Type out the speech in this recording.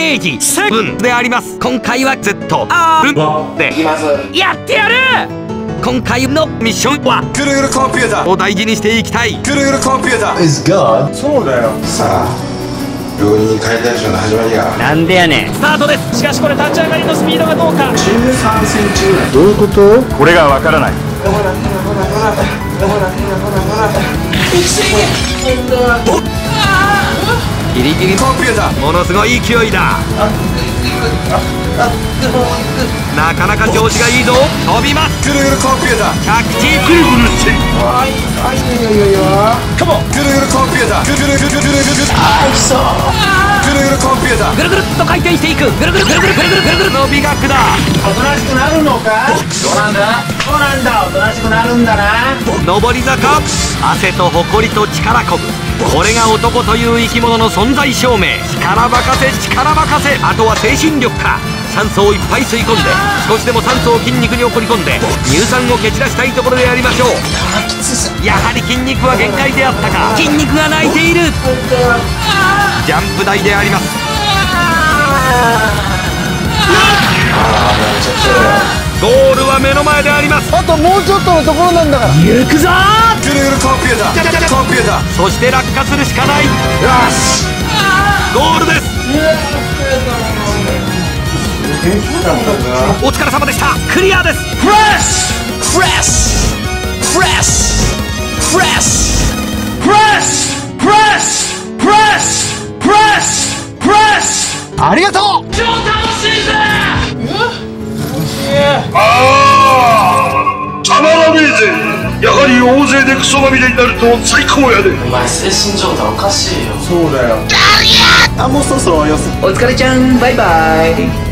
テージセブン。であります。今回は ZR でやってやる。今回のミッションはぐるぐるコンピューター。を大事にしていきたい。ぐるぐるコンピューター。Is God? そうだよ。さあ病人に帰りたい人の始まりが。なんでやねん。スタートです。しかしこれ立ち上がりのスピードがどうか。13センチぐらいどういうこと？これがわからないギリギリ。コンピューター。ものすごい勢いだ。なかなか調子がいいぞ。飛びます。ぐるぐるコンピューター。着地。ぐるぐるして。カモンぐるぐるコンピューターぐるぐるぐるぐるぐるぐるぐるぐるコンピューターぐるぐるっと回転してい。くぐるぐるぐるぐるぐるぐるぐるぐるの美学だおとなしくなるのかどうなんだそうなんだおとなしくなるんだな上り坂汗と誇りと力こぶこれが男という生き物の存在証明。力任せ力任せ。あとは精神力か。酸素をいっぱい吸い込んで少しでも酸素を筋肉に送り込んで乳酸を蹴散らしたいところでやりましょう。やはり筋肉は限界であったか。筋肉が泣いている。ジャンプ台であります。ゴールは目の前であります。あともうちょっとのところなんだから。行くぞぐるぐるコンピューターコンピューターそして落下するしかない。ゴールです。お疲れ様でした。クリアです。ありがとう。たまらねえぜやはり大勢でクソまみれになると最高やで。お前精神状態おかしいよ。そうだよ。あもうそろそろよすお疲れちゃん。バイバイ